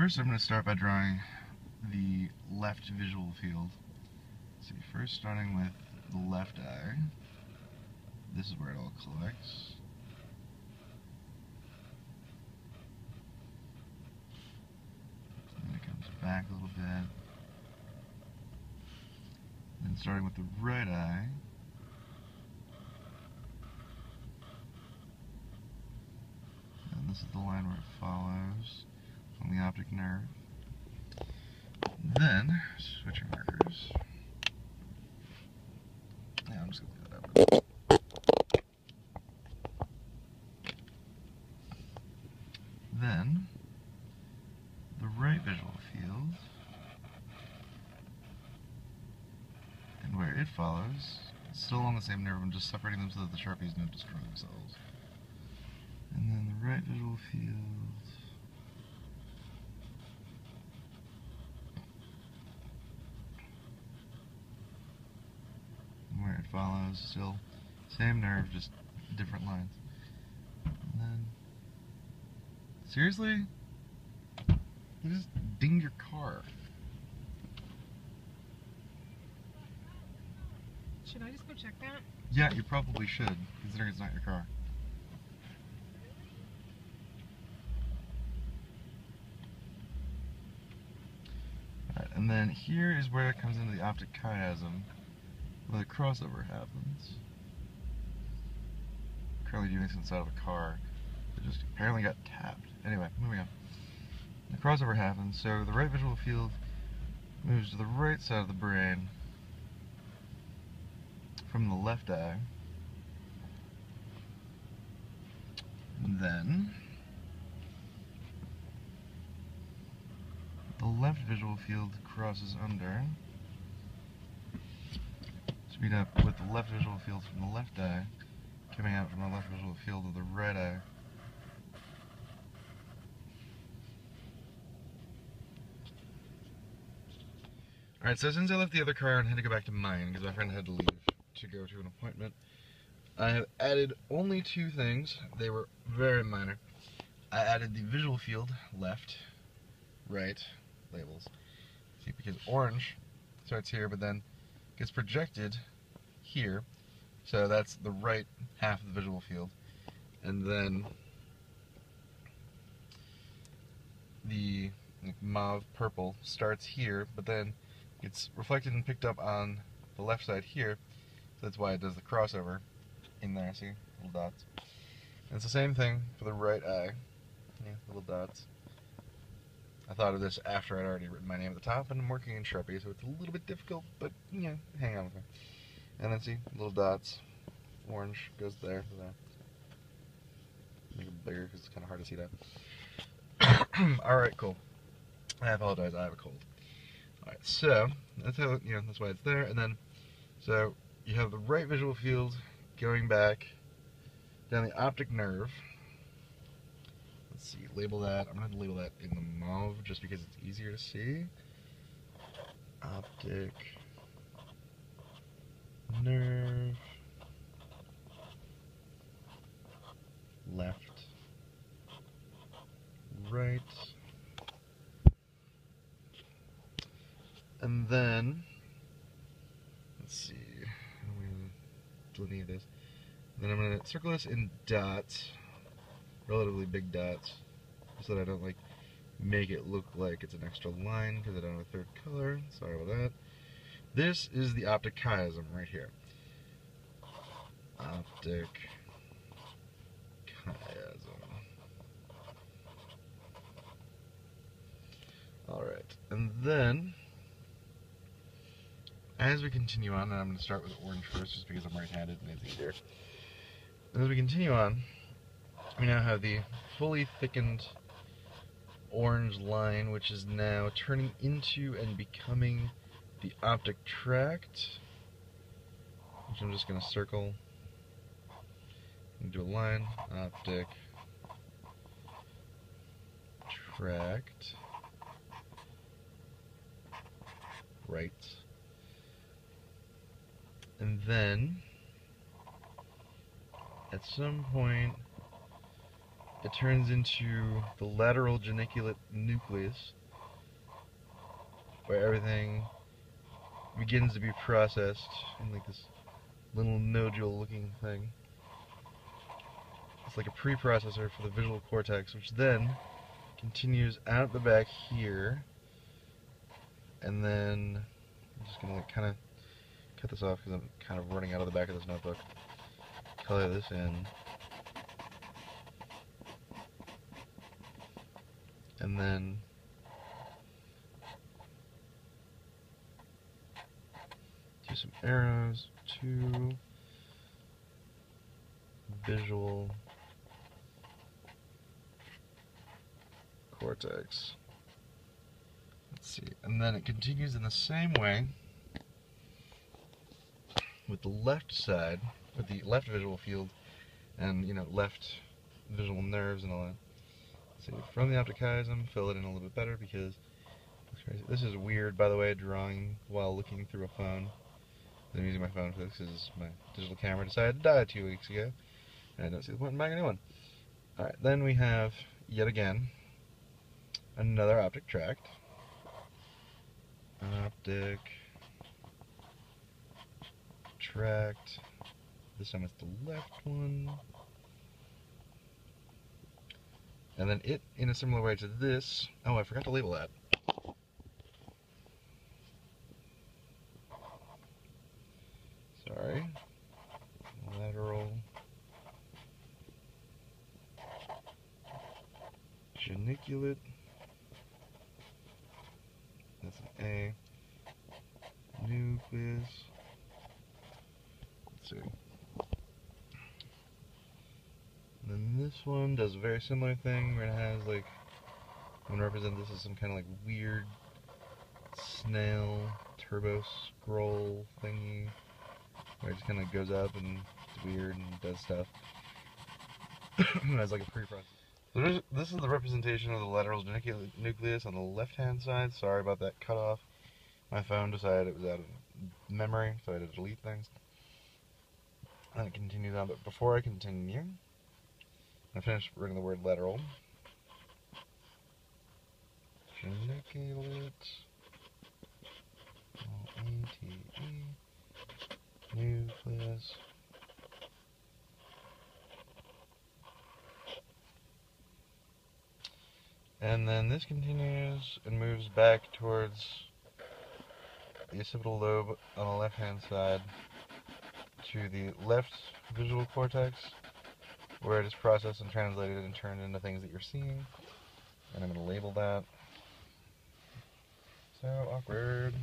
First, I'm going to start by drawing the left visual field. see, first starting with the left eye. This is where it all collects. Then it comes back a little bit. Then starting with the right eye. And this is the line where it follows on the optic nerve. Then, switching markers. Yeah, I'm just gonna leave that. Then, the right visual field, and where it follows, still on the same nerve, I'm just separating them so that the Sharpies don't destroy themselves. And then the right visual field, where it follows, still same nerve, just different lines. And then, seriously? You just dinged your car. Should I just go check that? Yeah, you probably should, considering it's not your car. And then here is where it comes into the optic chiasm, the crossover happens. Currently doing this inside of a car that just apparently got tapped. Anyway, moving on. The crossover happens, so the right visual field moves to the right side of the brain from the left eye. And then the left visual field crosses under meet up with the left visual field from the left eye coming out from the left visual field of the right eye. Alright, so since I left the other car and had to go back to mine because my friend had to leave to go to an appointment, I have added only two things. They were very minor. I added the visual field left, right labels. See, because orange starts here, but then gets projected here. So that's the right half of the visual field. And then the mauve purple starts here, but then gets reflected and picked up on the left side here. So that's why it does the crossover in there. See, little dots. And it's the same thing for the right eye. Yeah, little dots. I thought of this after I'd already written my name at the top, and I'm working in Sharpie, so it's a little bit difficult, but you know, hang on with me. And then see, little dots. Orange goes there, there. Make it bigger because it's kind of hard to see that. All right, cool. I apologize. I have a cold. All right, so that's how you know that's why it's there, and then so you have the right visual field going back down the optic nerve. Let's see, label that. I'm going to label that in the mauve just because it's easier to see. Optic nerve. Left. Right. And then let's see I'm gonna delineate this. Then I'm gonna circle this in dots relatively big dots so that I don't like make it look like it's an extra line because I don't have a third color. Sorry about that this is the optic chiasm right here optic chiasm alright and then as we continue on, and I'm going to start with orange first just because I'm right-handed and it's easier. As we continue on, we now have the fully thickened orange line, which is now turning into and becoming the optic tract, which I'm just going to circle and do a line, optic tract, right, and then, at some point, it turns into the lateral geniculate nucleus, where everything begins to be processed in like this little nodule looking thing. It's like a preprocessor for the visual cortex, which then continues out the back here, and then I'm just gonna like kind of cut this off because I'm kind of running out of the back of this notebook. Color this in. And then do some arrows to visual cortex. Let's see. And then it continues in the same way with the left side, with the left visual field, and you know, left visual nerves and all that. See, from the optic chiasm, fill it in a little bit better because this is weird, by the way, drawing while looking through a phone. I'm using my phone for this because my digital camera decided to die two weeks ago. And I don't see the point in buying a new one. Alright, then we have, yet again, another optic tract. Optic tract. This time it's the left one. And then it, in a similar way to this, oh, I forgot to label that. Sorry. Lateral. Geniculate. That's an A. Nucleus. Let's see. And then this one does a very similar thing where it has like, I'm to represent this as some kind of like weird snail turbo scroll thingy where it just kind of goes up and it's weird and does stuff. it has like a pre-process. This is the representation of the lateral nucleus on the left-hand side. Sorry about that cutoff. My phone decided it was out of memory, so I had to delete things. And it continues on, but before I continue, I finished writing the word lateral. Geniculate. L-E-T-E. Nucleus. And then this continues and moves back towards the occipital lobe on the left hand side to the left visual cortex where it is processed and translated and turned into things that you're seeing. And I'm going to label that. So awkward.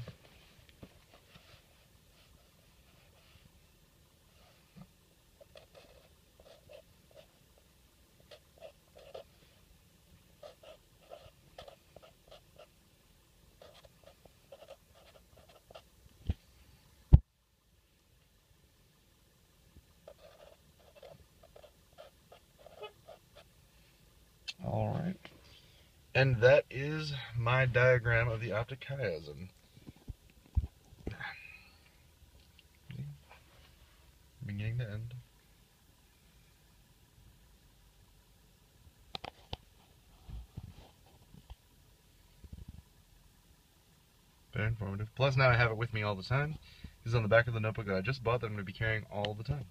And that is my diagram of the optic chiasm. Beginning to end. Very informative. Plus now I have it with me all the time. Is on the back of the notebook that I just bought that I'm going to be carrying all the time.